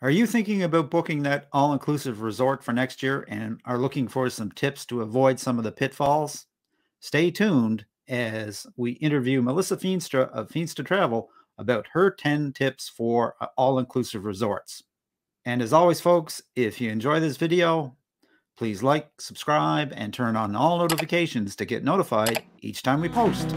Are you thinking about booking that all inclusive resort for next year and are looking for some tips to avoid some of the pitfalls? Stay tuned as we interview Melissa Feenstra of Feenstra Travel about her 10 tips for uh, all inclusive resorts. And as always, folks, if you enjoy this video, please like, subscribe, and turn on all notifications to get notified each time we post.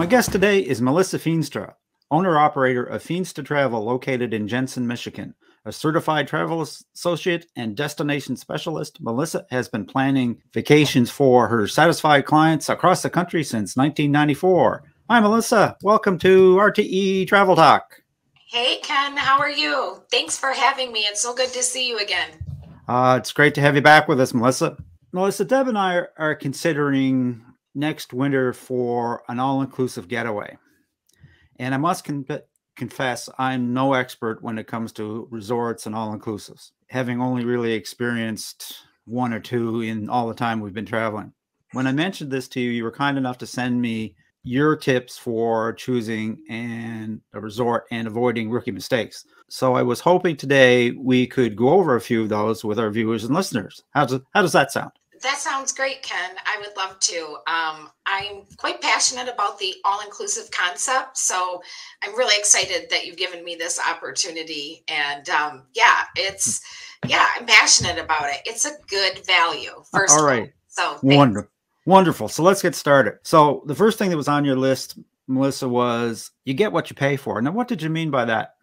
My guest today is Melissa Feenstra, owner operator of Feenstra Travel, located in Jenison, Michigan. A certified travel associate and destination specialist, Melissa has been planning vacations for her satisfied clients across the country since 1994. Hi, Melissa. Welcome to RTE Travel Talk. Hey, Ken. How are you? Thanks for having me. It's so good to see you again. Uh, it's great to have you back with us, Melissa. Melissa, Deb and I are, are considering next winter for an all inclusive getaway. And I must con- confess, I'm no expert when it comes to resorts and all inclusives, having only really experienced one or two in all the time we've been traveling. When I mentioned this to you, you were kind enough to send me your tips for choosing and a resort and avoiding rookie mistakes. So I was hoping today we could go over a few of those with our viewers and listeners. How does how does that sound? That sounds great, Ken. I would love to. Um, I'm quite passionate about the all inclusive concept. So I'm really excited that you've given me this opportunity. And um, yeah, it's, yeah, I'm passionate about it. It's a good value, first All right. So wonderful. Wonderful. So let's get started. So the first thing that was on your list, Melissa, was you get what you pay for. Now, what did you mean by that?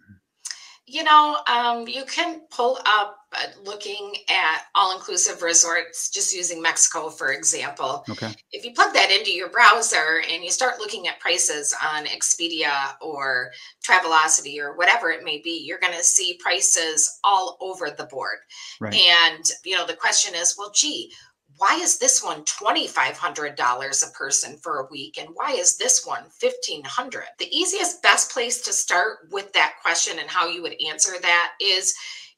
You know, um, you can pull up looking at all inclusive resorts, just using Mexico, for example. Okay. If you plug that into your browser and you start looking at prices on Expedia or Travelocity or whatever it may be, you're going to see prices all over the board. Right. And, you know, the question is, well, gee, why is this one $2500 a person for a week and why is this one 1500 the easiest best place to start with that question and how you would answer that is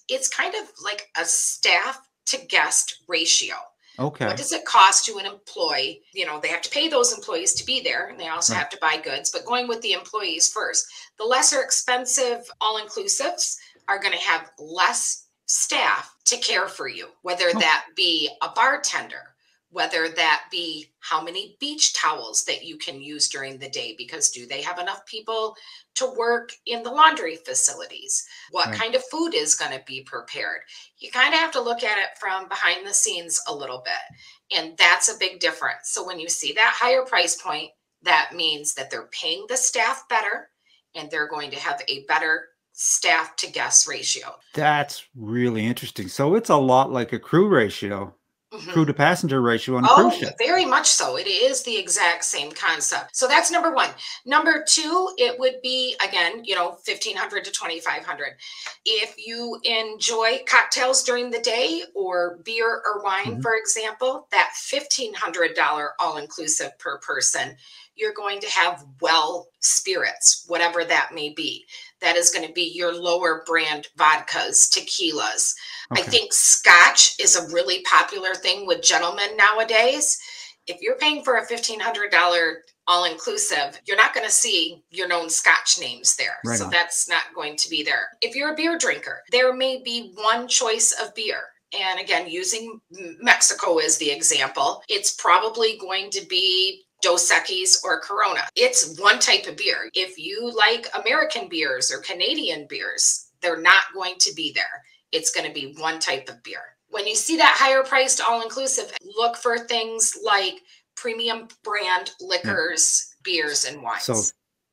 it's kind of like a staff to guest ratio okay what does it cost to an employee you know they have to pay those employees to be there and they also right. have to buy goods but going with the employees first the lesser expensive all inclusives are going to have less staff to care for you, whether oh. that be a bartender, whether that be how many beach towels that you can use during the day, because do they have enough people to work in the laundry facilities? What right. kind of food is going to be prepared? You kind of have to look at it from behind the scenes a little bit. And that's a big difference. So when you see that higher price point, that means that they're paying the staff better and they're going to have a better staff to guest ratio. That's really interesting. So it's a lot like a crew ratio. Mm-hmm. Crew to passenger ratio on a oh, cruise ship. Very much so. It is the exact same concept. So that's number one. Number two, it would be again, you know, fifteen hundred to twenty five hundred. If you enjoy cocktails during the day or beer or wine, mm-hmm. for example, that fifteen hundred dollar all inclusive per person you're going to have well spirits, whatever that may be. That is going to be your lower brand vodkas, tequilas. Okay. I think scotch is a really popular thing with gentlemen nowadays. If you're paying for a $1,500 all inclusive, you're not going to see your known scotch names there. Right so on. that's not going to be there. If you're a beer drinker, there may be one choice of beer. And again, using Mexico as the example, it's probably going to be Dos Equis or Corona. It's one type of beer. If you like American beers or Canadian beers, they're not going to be there. It's going to be one type of beer. When you see that higher priced all inclusive, look for things like premium brand liquors, yeah. beers, and wines. So,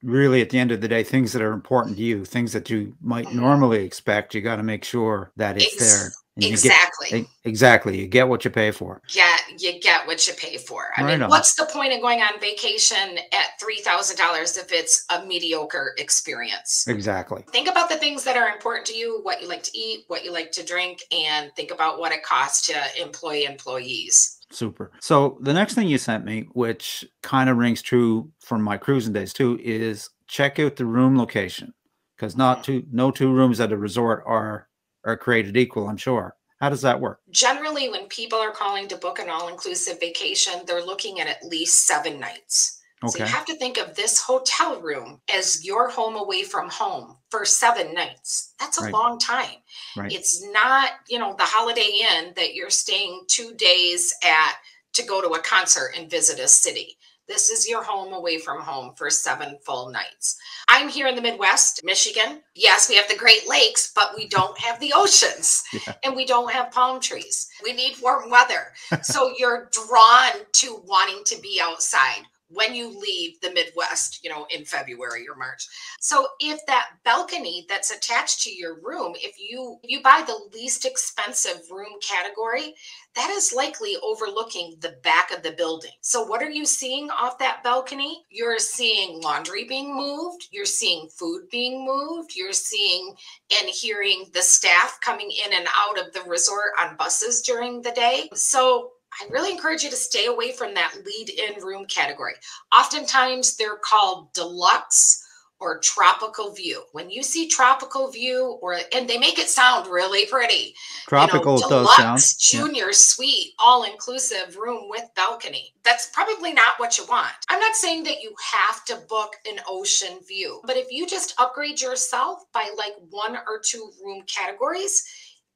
really, at the end of the day, things that are important to you, things that you might mm-hmm. normally expect, you got to make sure that it's Ex- there exactly. Get, exactly. You get what you pay for. Yeah, you get what you pay for. I right mean, on. what's the point of going on vacation at $3,000 if it's a mediocre experience? Exactly. Think about the things that are important to you, what you like to eat, what you like to drink, and think about what it costs to employ employees. Super. So the next thing you sent me, which kind of rings true from my cruising days too, is check out the room location because not mm-hmm. two, no two rooms at a resort are are created equal, I'm sure. How does that work? Generally, when people are calling to book an all inclusive vacation, they're looking at at least seven nights. Okay. So you have to think of this hotel room as your home away from home for seven nights. That's a Right. long time. Right. It's not, you know, the Holiday Inn that you're staying two days at to go to a concert and visit a city. This is your home away from home for seven full nights. I'm here in the Midwest, Michigan. Yes, we have the Great Lakes, but we don't have the oceans Yeah. and we don't have palm trees. We need warm weather. so you're drawn to wanting to be outside when you leave the Midwest, you know, in February or March. So if that balcony that's attached to your room, if you you buy the least expensive room category, that is likely overlooking the back of the building. So what are you seeing off that balcony? You're seeing laundry being moved, you're seeing food being moved, you're seeing and hearing the staff coming in and out of the resort on buses during the day. So I really encourage you to stay away from that lead in room category. Oftentimes they're called deluxe or tropical view. When you see tropical view or and they make it sound really pretty. Tropical you know, does sound. deluxe, yeah. junior suite, all inclusive room with balcony. That's probably not what you want. I'm not saying that you have to book an ocean view, but if you just upgrade yourself by like one or two room categories,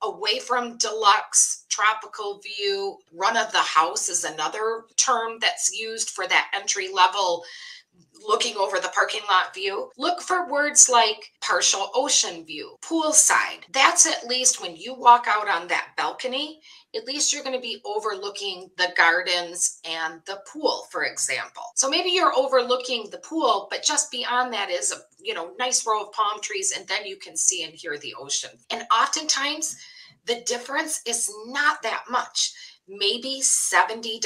away from deluxe tropical view. Run of the house is another term that's used for that entry level looking over the parking lot view. Look for words like partial ocean view poolside. That's at least when you walk out on that balcony at least you're going to be overlooking the gardens and the pool for example. So maybe you're overlooking the pool but just beyond that is a you know nice row of palm trees and then you can see and hear the ocean. And oftentimes the difference is not that much maybe $70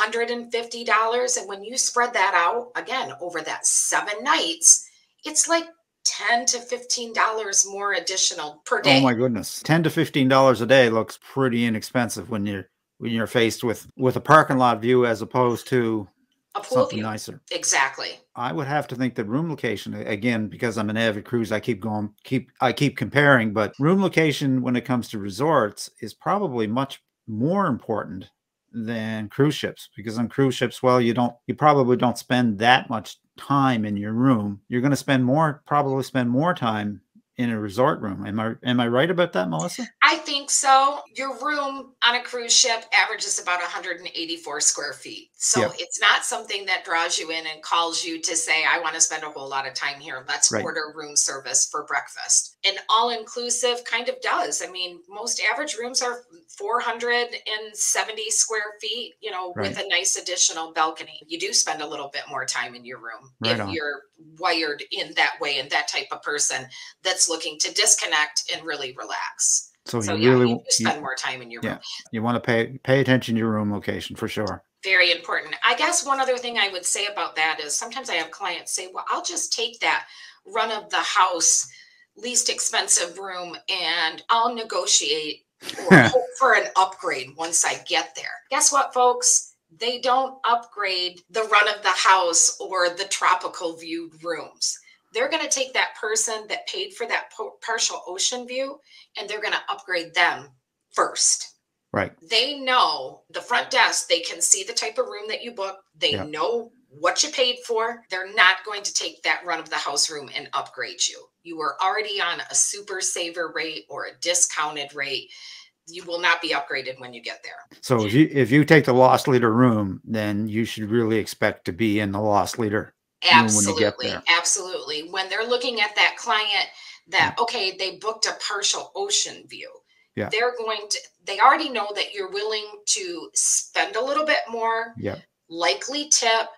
$150 and when you spread that out again over that seven nights it's like 10 to 15 dollars more additional per oh day Oh my goodness. Ten to fifteen dollars a day looks pretty inexpensive when you're when you're faced with with a parking lot view as opposed to a pool something view nicer. exactly I would have to think that room location again because I'm an avid cruise. I keep going, keep I keep comparing, but room location when it comes to resorts is probably much more important than cruise ships because on cruise ships, well, you don't you probably don't spend that much time in your room. You're going to spend more probably spend more time in a resort room. Am I am I right about that, Melissa? I think so. Your room on a cruise ship averages about 184 square feet. So Yep. it's not something that draws you in and calls you to say, I want to spend a whole lot of time here. Let's Right. order room service for breakfast. And all inclusive kind of does. I mean, most average rooms are 470 square feet, you know, with a nice additional balcony. You do spend a little bit more time in your room Right if on. you're wired in that way and that type of person that's looking to disconnect and really relax. So, So you yeah, really you do you, spend more time in your room. yeah. you want to pay pay attention to your room location for sure. Very important. I guess one other thing I would say about that is sometimes I have clients say, "Well, I'll just take that run of the house least expensive room and I'll negotiate or hope for an upgrade once I get there." Guess what, folks? They don't upgrade the run of the house or the tropical viewed rooms. They're going to take that person that paid for that po- partial ocean view and they're going to upgrade them first Right. they know the front desk they can see the type of room that you book they Yeah. know what you paid for they're not going to take that run of the house room and upgrade you you were already on a super saver rate or a discounted rate you will not be upgraded when you get there So if you if you take the lost leader room, then you should really expect to be in the lost leader. room when absolutely absolutely when they're looking at that client that okay they booked a partial ocean view Yeah. they're going to they already know that you're willing to spend a little bit more Yep. likely tip.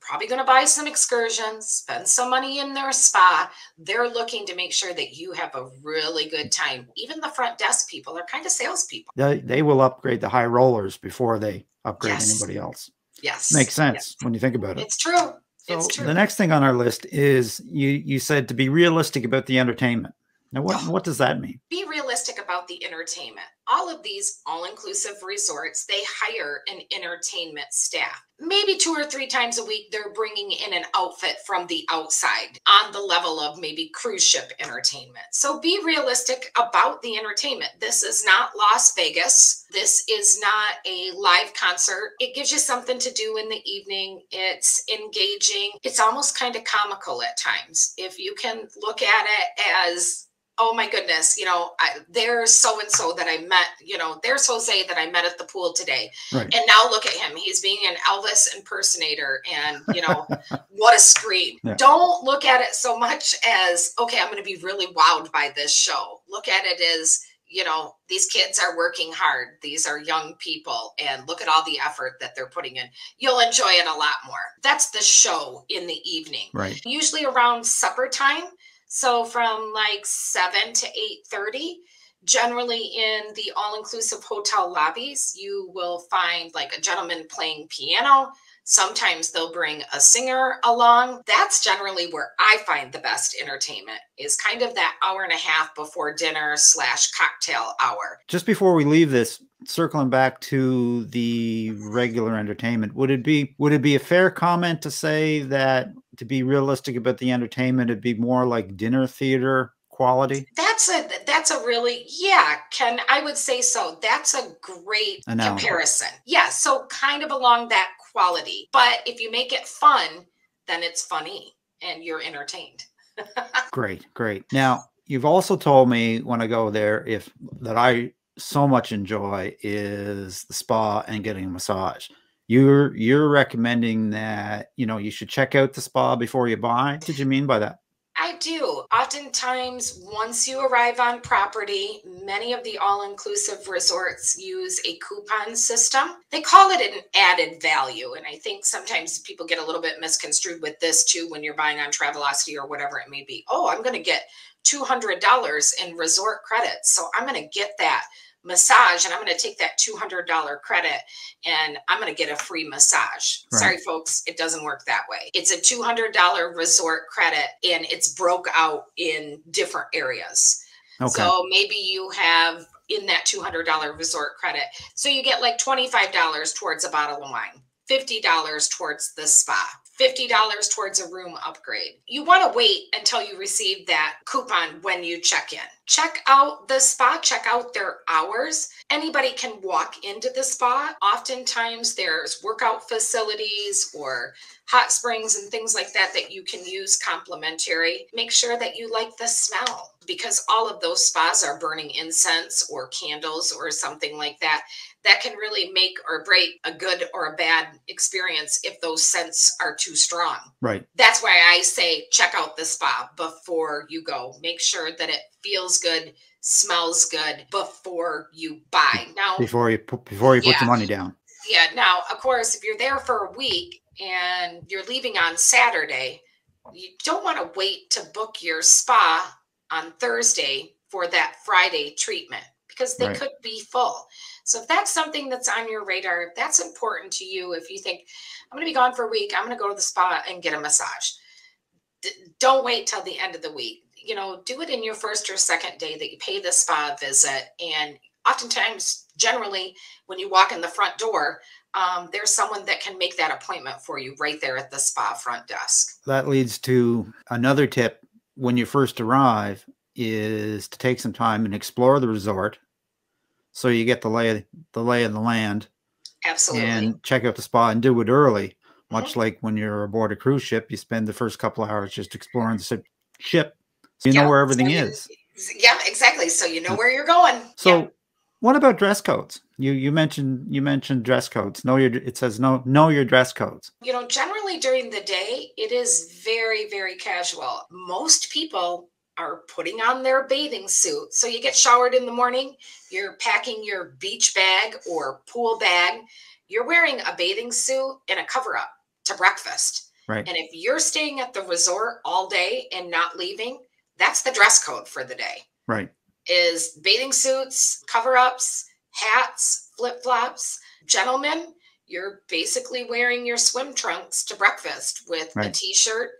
Probably going to buy some excursions, spend some money in their spa. They're looking to make sure that you have a really good time. Even the front desk people are kind of salespeople. They they will upgrade the high rollers before they upgrade Yes. anybody else. Yes. Makes sense when you think about it. It's true. So it's true. the next thing on our list is you you said to be realistic about the entertainment. Now what oh. what does that mean? Be realistic about the entertainment. All of these all inclusive resorts, they hire an entertainment staff. maybe two or three times a week they're bringing in an outfit from the outside on the level of maybe cruise ship entertainment. So be realistic about the entertainment. This is not las vegas. This is not a live concert. It gives you something to do in the evening. It's engaging. It's almost kind of comical at times. If you can look at it as oh my goodness, you know, I, there's so and so that I met, you know, there's Jose that I met at the pool today. Right. And now look at him. He's being an Elvis impersonator. And, you know, what a scream. Yeah. Don't look at it so much as, okay, I'm going to be really wowed by this show. Look at it as, you know, these kids are working hard. These are young people, and look at all the effort that they're putting in. You'll enjoy it a lot more. That's the show in the evening. Right. Usually around supper time so from like 7 to 8:30, generally in the all-inclusive hotel lobbies, you will find like a gentleman playing piano. Sometimes they'll bring a singer along. That's generally where I find the best entertainment is kind of that hour and a half before dinner slash cocktail hour. Just before we leave this, circling back to the regular entertainment, would it be would it be a fair comment to say that to be realistic about the entertainment, it'd be more like dinner theater quality. That's a that's a really yeah, Ken. I would say so. That's a great comparison. Yeah, so kind of along that quality. But if you make it fun, then it's funny and you're entertained. great, great. Now you've also told me when I go there if that I so much enjoy is the spa and getting a massage you're you're recommending that you know you should check out the spa before you buy what did you mean by that I do. Oftentimes, once you arrive on property, many of the all inclusive resorts use a coupon system. They call it an added value. And I think sometimes people get a little bit misconstrued with this too when you're buying on Travelocity or whatever it may be. Oh, I'm going to get $200 in resort credits. So I'm going to get that massage and I'm going to take that $200 credit and I'm going to get a free massage. Right. Sorry, folks, it doesn't work that way. It's a $200 resort credit and it's broke out in different areas. Okay. So maybe you have in that $200 resort credit. So you get like $25 towards a bottle of wine, $50 towards the spa, $50 towards a room upgrade. You want to wait until you receive that coupon when you check in. Check out the spa, check out their hours. Anybody can walk into the spa. Oftentimes, there's workout facilities or hot springs and things like that that you can use complimentary. Make sure that you like the smell because all of those spas are burning incense or candles or something like that that can really make or break a good or a bad experience if those scents are too strong. Right. That's why I say check out the spa before you go. Make sure that it feels good, smells good before you buy. Now before you put before you put yeah, the money down. Yeah. Now, of course, if you're there for a week and you're leaving on Saturday, you don't want to wait to book your spa on Thursday for that Friday treatment because they right. could be full. So if that's something that's on your radar, if that's important to you, if you think I'm going to be gone for a week, I'm going to go to the spa and get a massage. D- don't wait till the end of the week. You know, do it in your first or second day that you pay the spa visit. And oftentimes, generally, when you walk in the front door, um, there's someone that can make that appointment for you right there at the spa front desk. That leads to another tip when you first arrive is to take some time and explore the resort so you get the lay the lay of the land. Absolutely. And check out the spot and do it early. Much mm-hmm. like when you're aboard a cruise ship, you spend the first couple of hours just exploring the ship. So you yeah, know where everything so is. Yeah, exactly. So you know where you're going. So yeah. what about dress codes? You you mentioned you mentioned dress codes. Know your it says no know your dress codes. You know, generally during the day, it is very, very casual. Most people are putting on their bathing suit. So you get showered in the morning, you're packing your beach bag or pool bag, you're wearing a bathing suit and a cover up to breakfast. Right. And if you're staying at the resort all day and not leaving, that's the dress code for the day. Right. Is bathing suits, cover ups, hats, flip flops. Gentlemen, you're basically wearing your swim trunks to breakfast with right. a t shirt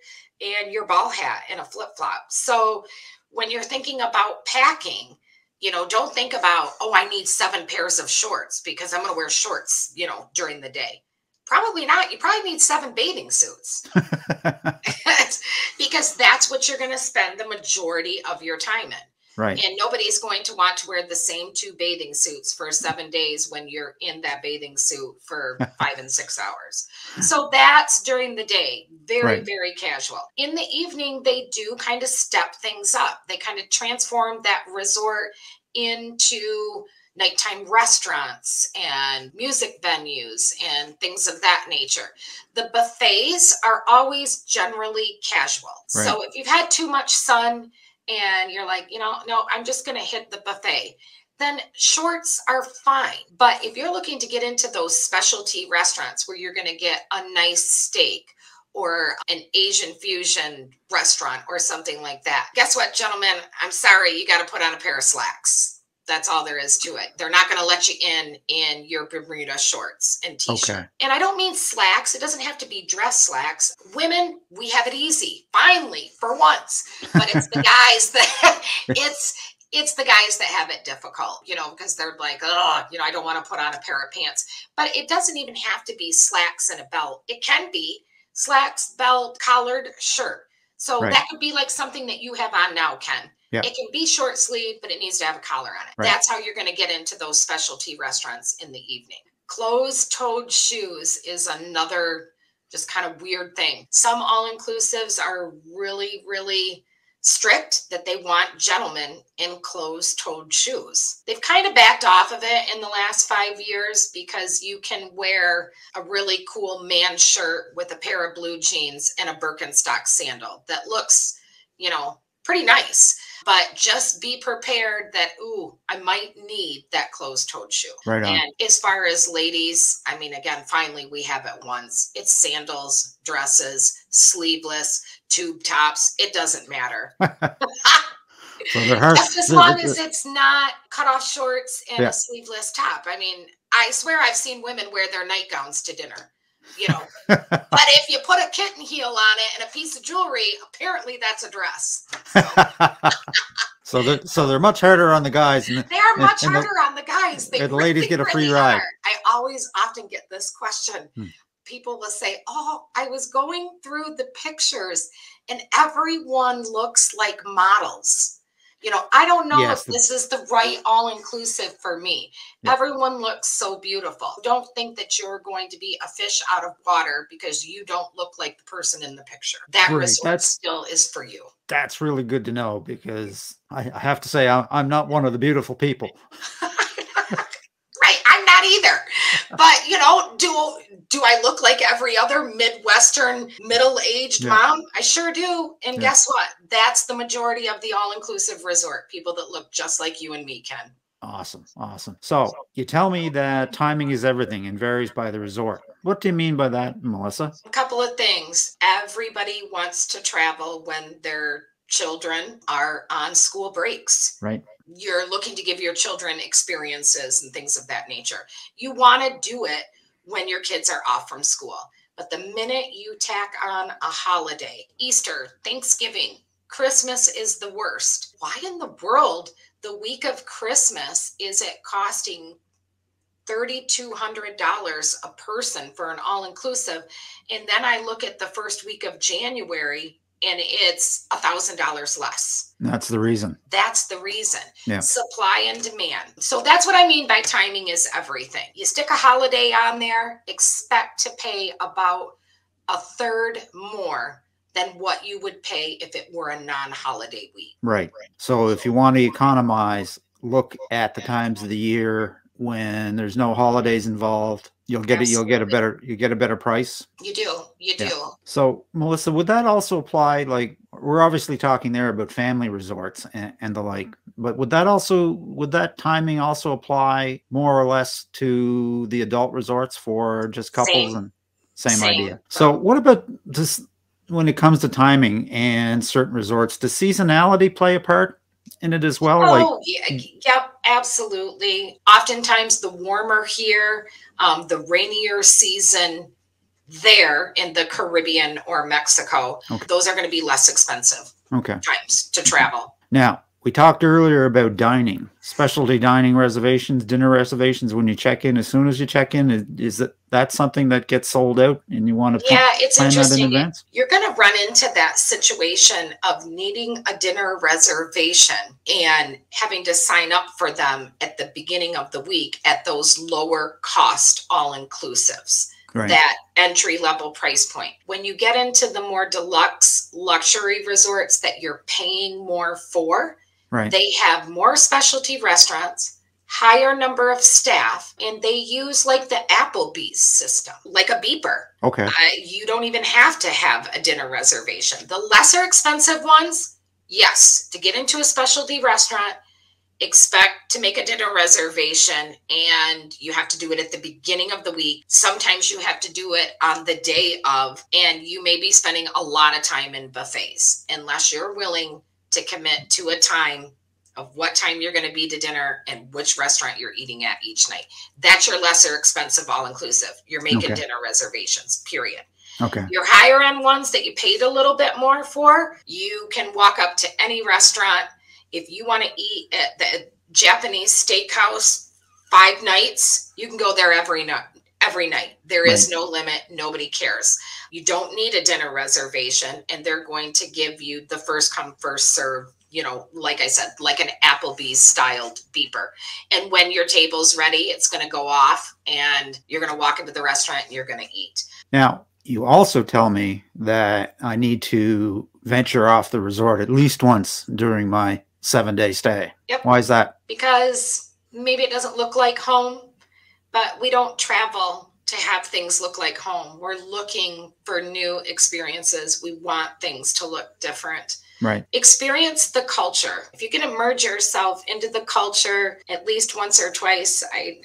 and your ball hat and a flip flop. So when you're thinking about packing, you know, don't think about, oh, I need seven pairs of shorts because I'm going to wear shorts, you know, during the day. Probably not. You probably need seven bathing suits because that's what you're going to spend the majority of your time in. Right. And nobody's going to want to wear the same two bathing suits for seven days when you're in that bathing suit for five and six hours. So that's during the day, very, right. very casual. In the evening, they do kind of step things up. They kind of transform that resort into nighttime restaurants and music venues and things of that nature. The buffets are always generally casual. Right. So if you've had too much sun, and you're like, you know, no, I'm just going to hit the buffet, then shorts are fine. But if you're looking to get into those specialty restaurants where you're going to get a nice steak, or an Asian fusion restaurant or something like that. Guess what, gentlemen? I'm sorry, you got to put on a pair of slacks. That's all there is to it. They're not going to let you in in your Bermuda shorts and t-shirt. Okay. And I don't mean slacks. It doesn't have to be dress slacks. Women, we have it easy. Finally, for once. But it's the guys that it's it's the guys that have it difficult, you know, because they're like, oh, you know, I don't want to put on a pair of pants. But it doesn't even have to be slacks and a belt. It can be slacks, belt, collared shirt. So right. that could be like something that you have on now, Ken. Yeah. It can be short sleeve, but it needs to have a collar on it. Right. That's how you're going to get into those specialty restaurants in the evening. Closed toed shoes is another just kind of weird thing. Some all inclusives are really, really strict that they want gentlemen in closed toed shoes. They've kind of backed off of it in the last five years because you can wear a really cool man shirt with a pair of blue jeans and a Birkenstock sandal that looks, you know, pretty nice. But just be prepared that, ooh, I might need that closed toed shoe. Right on. And as far as ladies, I mean, again, finally we have it once. It's sandals, dresses, sleeveless, tube tops. It doesn't matter. Just as long as it's not cut off shorts and yeah. a sleeveless top. I mean, I swear I've seen women wear their nightgowns to dinner you know. but if you put a kitten heel on it and a piece of jewelry, apparently that's a dress. So, so they're so they're much harder on the guys. And, they are much and, harder the, on the guys. They the ladies get a free really ride. Are. I always often get this question. Hmm. People will say, "Oh, I was going through the pictures, and everyone looks like models." You know, I don't know yes. if this is the right all inclusive for me. Yeah. Everyone looks so beautiful. Don't think that you're going to be a fish out of water because you don't look like the person in the picture. That Great. resort that's, still is for you. That's really good to know because I, I have to say, I'm, I'm not one of the beautiful people. not either. But you know, do do I look like every other Midwestern middle-aged yeah. mom? I sure do. And yeah. guess what? That's the majority of the all-inclusive resort. People that look just like you and me, Ken. Awesome. Awesome. So you tell me that timing is everything and varies by the resort. What do you mean by that, Melissa? A couple of things. Everybody wants to travel when their children are on school breaks. Right you're looking to give your children experiences and things of that nature. You want to do it when your kids are off from school. But the minute you tack on a holiday, Easter, Thanksgiving, Christmas is the worst. Why in the world, the week of Christmas, is it costing $3,200 a person for an all inclusive? And then I look at the first week of January and it's a thousand dollars less. That's the reason. That's the reason. Yeah. Supply and demand. So that's what I mean by timing is everything. You stick a holiday on there, expect to pay about a third more than what you would pay if it were a non-holiday week. Right. So if you want to economize, look at the times of the year when there's no holidays involved you'll get Absolutely. it you'll get a better you get a better price you do you do yeah. so melissa would that also apply like we're obviously talking there about family resorts and, and, the like mm-hmm. but would that also would that timing also apply more or less to the adult resorts for just couples same. and same, same. idea so what about just when it comes to timing and certain resorts does seasonality play a part in it as well? Oh, like, yeah, yep, absolutely. Oftentimes, the warmer here, um, the rainier season there in the Caribbean or Mexico, okay. those are going to be less expensive. Okay. Times to travel. Now, we talked earlier about dining, specialty dining reservations, dinner reservations when you check in. As soon as you check in, is, is that that's something that gets sold out, and you want to yeah, it's plan interesting. in? You're going to run into that situation of needing a dinner reservation and having to sign up for them at the beginning of the week at those lower cost all inclusives. Right. that entry level price point. When you get into the more deluxe luxury resorts that you're paying more for, Right. They have more specialty restaurants, higher number of staff, and they use like the Applebee's system, like a beeper. Okay. Uh, you don't even have to have a dinner reservation. The lesser expensive ones, yes, to get into a specialty restaurant, expect to make a dinner reservation and you have to do it at the beginning of the week. Sometimes you have to do it on the day of, and you may be spending a lot of time in buffets unless you're willing to commit to a time of what time you're going to be to dinner and which restaurant you're eating at each night. That's your lesser expensive all inclusive. You're making okay. dinner reservations, period. Okay. Your higher end ones that you paid a little bit more for, you can walk up to any restaurant. If you want to eat at the Japanese steakhouse five nights, you can go there every night. Every night. There right. is no limit. Nobody cares. You don't need a dinner reservation, and they're going to give you the first come, first serve you know, like I said, like an Applebee's styled beeper. And when your table's ready, it's going to go off and you're going to walk into the restaurant and you're going to eat. Now, you also tell me that I need to venture off the resort at least once during my seven day stay. Yep. Why is that? Because maybe it doesn't look like home, but we don't travel to have things look like home. We're looking for new experiences. We want things to look different. Right. Experience the culture. If you can immerse yourself into the culture at least once or twice, I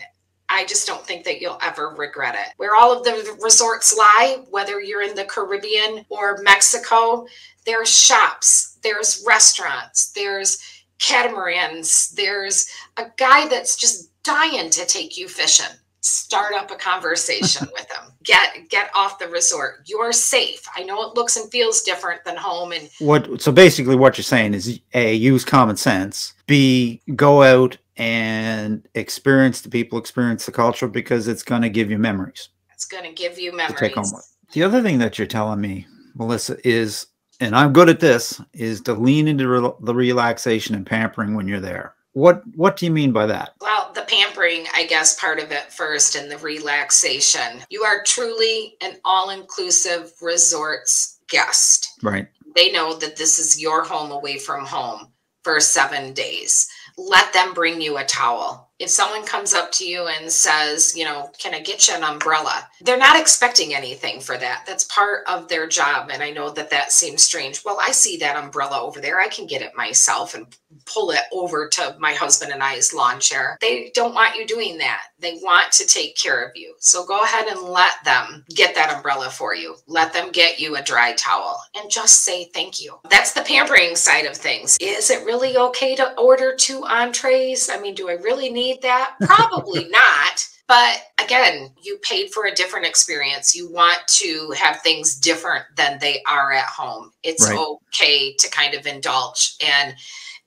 I just don't think that you'll ever regret it. Where all of the resorts lie, whether you're in the Caribbean or Mexico, there's shops, there's restaurants, there's catamarans, there's a guy that's just dying to take you fishing. Start up a conversation with them. Get get off the resort. You're safe. I know it looks and feels different than home and what so basically what you're saying is a use common sense. B go out and experience the people experience the culture because it's going to give you memories. It's going to give you memories to take home with. the other thing that you're telling me melissa is and i'm good at this is to lean into re- the relaxation and pampering when you're there what what do you mean by that well the pampering i guess part of it first and the relaxation you are truly an all-inclusive resorts guest right they know that this is your home away from home for seven days let them bring you a towel if someone comes up to you and says, you know, can I get you an umbrella? They're not expecting anything for that. That's part of their job. And I know that that seems strange. Well, I see that umbrella over there. I can get it myself and pull it over to my husband and I's lawn chair. They don't want you doing that. They want to take care of you. So go ahead and let them get that umbrella for you. Let them get you a dry towel and just say thank you. That's the pampering side of things. Is it really okay to order two entrees? I mean, do I really need that? Probably not. But again, you paid for a different experience. You want to have things different than they are at home. It's right. okay to kind of indulge. And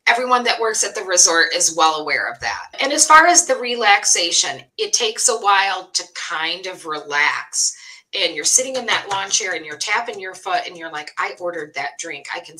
everyone that works at the resort is well aware of that. And as far as the relaxation, it takes a while to kind of relax. And you're sitting in that lawn chair and you're tapping your foot and you're like, I ordered that drink. I can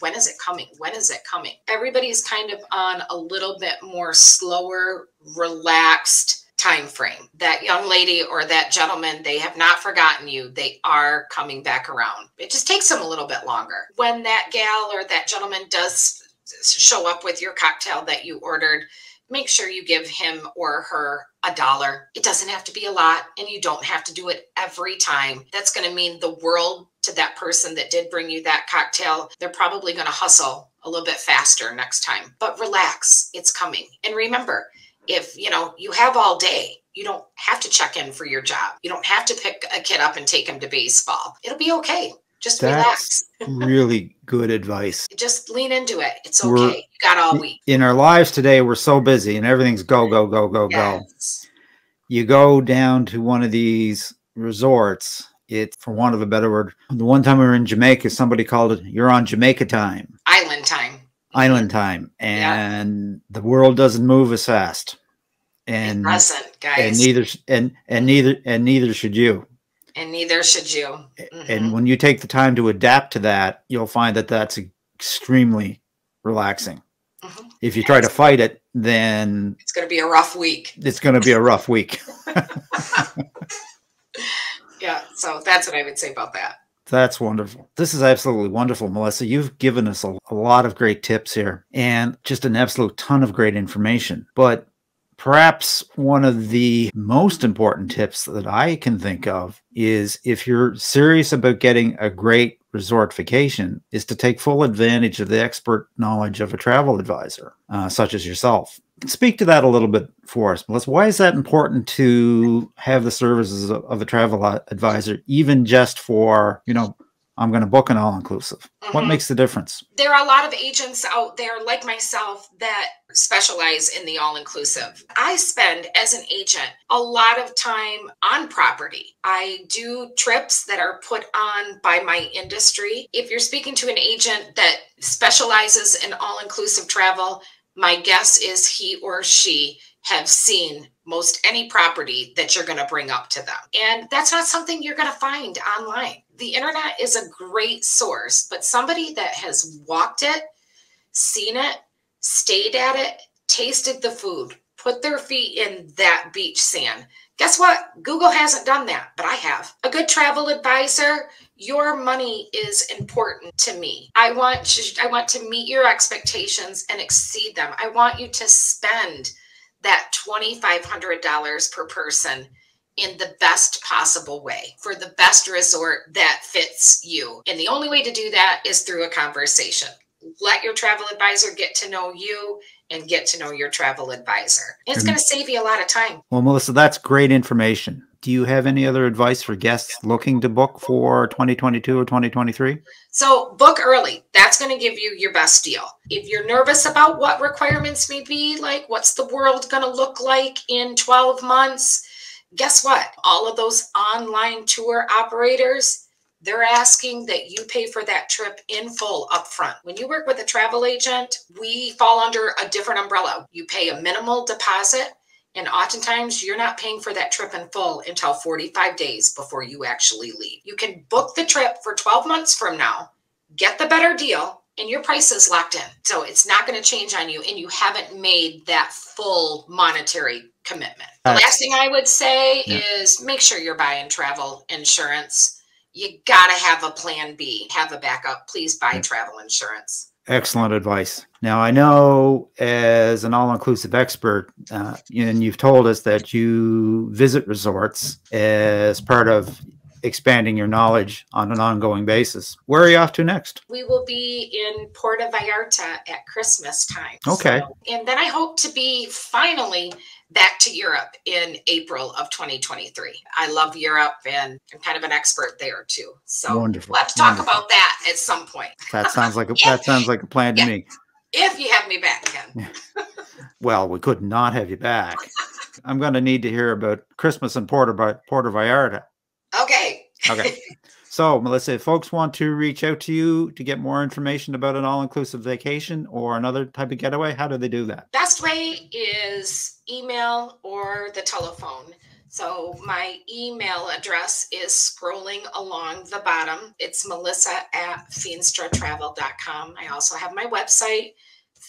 when is it coming? When is it coming? Everybody's kind of on a little bit more slower, relaxed time frame. That young lady or that gentleman, they have not forgotten you. They are coming back around. It just takes them a little bit longer. When that gal or that gentleman does show up with your cocktail that you ordered, make sure you give him or her a dollar. It doesn't have to be a lot, and you don't have to do it every time. That's going to mean the world to that person that did bring you that cocktail. They're probably going to hustle a little bit faster next time, but relax. It's coming. And remember, if you know you have all day, you don't have to check in for your job. You don't have to pick a kid up and take him to baseball. It'll be okay. Just That's relax. really good advice. Just lean into it. It's okay. We're, you got all week. In our lives today, we're so busy and everything's go, go, go, go, yes. go. You go down to one of these resorts. It's, for want of a better word, the one time we were in Jamaica, somebody called it, you're on Jamaica time. Island time. island time, and yeah. the world doesn't move as fast. And it. And neither and and neither and neither should you. And neither should you. Mm-hmm. And when you take the time to adapt to that, you'll find that that's extremely relaxing. Mm-hmm. If you try to fight it, then it's going to be a rough week. It's going to be a rough week. yeah, so that's what I would say about that. That's wonderful. This is absolutely wonderful, Melissa. You've given us a, a, lot of great tips here and just an absolute ton of great information. But perhaps one of the most important tips that I can think of is if you're serious about getting a great resort vacation, is to take full advantage of the expert knowledge of a travel advisor, uh, such as yourself speak to that a little bit for us, Melissa. Why is that important to have the services of, a travel advisor, even just for, you know, I'm going to book an all inclusive? Mm-hmm. What makes the difference? There are a lot of agents out there, like myself, that specialize in the all inclusive. I spend, as an agent, a lot of time on property. I do trips that are put on by my industry. If you're speaking to an agent that specializes in all inclusive travel, my guess is he or she have seen most any property that you're going to bring up to them. And that's not something you're going to find online. The internet is a great source, but somebody that has walked it, seen it, stayed at it, tasted the food, put their feet in that beach sand. Guess what? Google hasn't done that, but I have. A good travel advisor your money is important to me. I want to, I want to meet your expectations and exceed them. I want you to spend that $2500 per person in the best possible way for the best resort that fits you. And the only way to do that is through a conversation. Let your travel advisor get to know you and get to know your travel advisor. It's going to save you a lot of time. Well, Melissa, that's great information do you have any other advice for guests looking to book for 2022 or 2023? So, book early. That's going to give you your best deal. If you're nervous about what requirements may be, like what's the world going to look like in 12 months, guess what? All of those online tour operators, they're asking that you pay for that trip in full upfront. When you work with a travel agent, we fall under a different umbrella. You pay a minimal deposit and oftentimes you're not paying for that trip in full until 45 days before you actually leave. You can book the trip for 12 months from now, get the better deal, and your price is locked in. So it's not going to change on you, and you haven't made that full monetary commitment. The last thing I would say yeah. is make sure you're buying travel insurance. You got to have a plan B, have a backup. Please buy yeah. travel insurance. Excellent advice. Now, I know as an all inclusive expert, uh, and you've told us that you visit resorts as part of expanding your knowledge on an ongoing basis. Where are you off to next? We will be in Puerto Vallarta at Christmas time. Okay. So, and then I hope to be finally back to Europe in April of 2023. I love Europe and I'm kind of an expert there too. So Wonderful. let's talk Wonderful. about that at some point. That sounds like a if, that sounds like a plan to me. If you have me back, Ken. well, we could not have you back. I'm going to need to hear about Christmas in Puerto Puerto Vallarta. Okay. Okay. So, Melissa, if folks want to reach out to you to get more information about an all inclusive vacation or another type of getaway, how do they do that? Best way is email or the telephone. So, my email address is scrolling along the bottom. It's melissa at feenstratravel.com. I also have my website,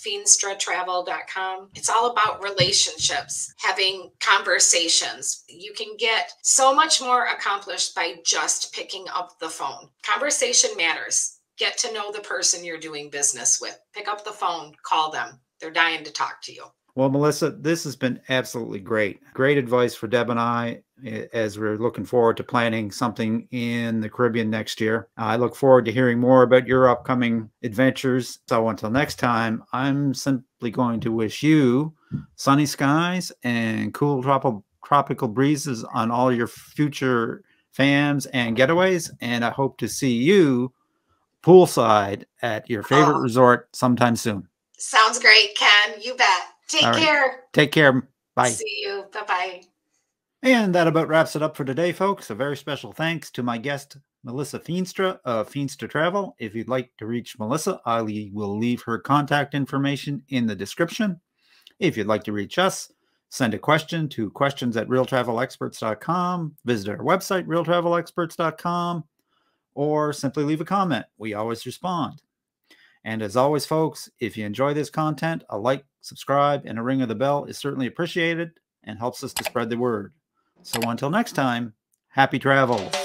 feenstratravel.com. It's all about relationships, having conversations. You can get so much more accomplished by just picking up the phone. Conversation matters. Get to know the person you're doing business with. Pick up the phone, call them. They're dying to talk to you. Well, Melissa, this has been absolutely great. Great advice for Deb and I eh, as we're looking forward to planning something in the Caribbean next year. I look forward to hearing more about your upcoming adventures. So until next time, I'm simply going to wish you sunny skies and cool tropical tropical breezes on all your future fams and getaways. And I hope to see you poolside at your favorite oh. resort sometime soon. Sounds great, Ken. You bet. Take All care. Right. Take care. Bye. See you. Bye bye. And that about wraps it up for today, folks. A very special thanks to my guest, Melissa Feenstra of Feenstra Travel. If you'd like to reach Melissa, I will leave her contact information in the description. If you'd like to reach us, send a question to questions at realtravelexperts.com, visit our website, realtravelexperts.com, or simply leave a comment. We always respond. And as always, folks, if you enjoy this content, a like, subscribe, and a ring of the bell is certainly appreciated and helps us to spread the word. So until next time, happy travels.